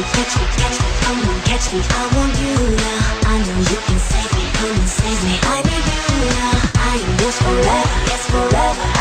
touch me, me, me, come and catch me. I want you now. I know you can save me, come and save me. I need you now. I forever, yes forever.